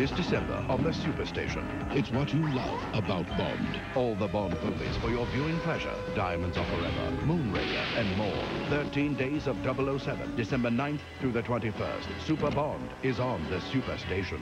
this December on the Superstation. It's what you love about Bond. All the Bond movies for your viewing pleasure. Diamonds Are Forever, Moonraker, and more. 13 days of 007, December 9th through the 21st. Super Bond is on the Superstation.